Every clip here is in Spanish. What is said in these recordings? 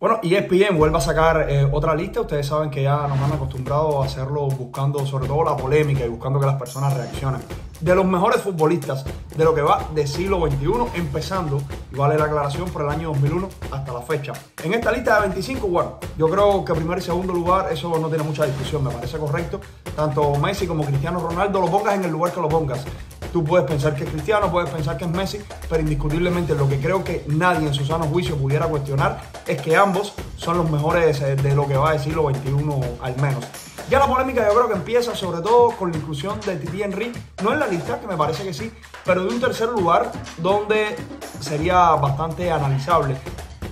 Bueno, ESPN vuelve a sacar eh, otra lista. Ustedes saben que ya nos han acostumbrado a hacerlo buscando sobre todo la polémica y buscando que las personas reaccionen. De los mejores futbolistas de lo que va de siglo XXI, empezando, y vale la aclaración, por el año 2001 hasta la fecha. En esta lista de 25, bueno, yo creo que primer y segundo lugar, eso no tiene mucha discusión, me parece correcto. Tanto Messi como Cristiano Ronaldo, lo pongas en el lugar que lo pongas. Tú puedes pensar que es Cristiano, puedes pensar que es Messi, pero indiscutiblemente lo que creo que nadie en su sano juicio pudiera cuestionar es que ambos son los mejores eh, de lo que va decir siglo XXI al menos. Ya la polémica yo creo que empieza sobre todo con la inclusión de Titi Henry, no en la lista, que me parece que sí, pero de un tercer lugar donde sería bastante analizable.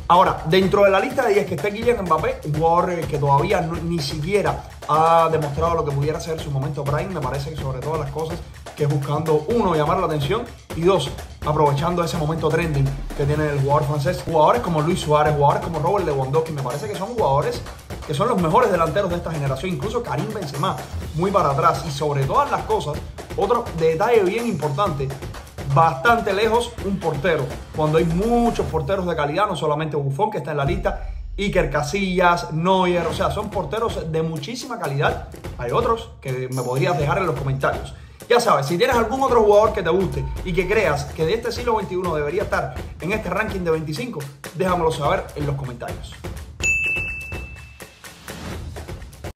Ahora, dentro de la lista de 10 que esté Kylian Mbappé, un jugador eh, que todavía ni siquiera ha demostrado lo que pudiera ser su momento prime, me parece que sobre todas las cosas que es buscando, uno, llamar la atención y dos, aprovechando ese momento trending que tiene el jugador francés. Jugadores como Luis Suárez, jugadores como Robert Lewandowski, me parece que son jugadores que son los mejores delanteros de esta generación, incluso Karim Benzema, muy para atrás. Y sobre todas las cosas, otro detalle bien importante, bastante lejos un portero. Cuando hay muchos porteros de calidad, no solamente Buffon que está en la lista, Iker Casillas, Neuer, o sea, son porteros de muchísima calidad. Hay otros que me podrías dejar en los comentarios. Ya sabes, si tienes algún otro jugador que te guste y que creas que de este siglo XXI debería estar en este ranking de 25, déjamelo saber en los comentarios.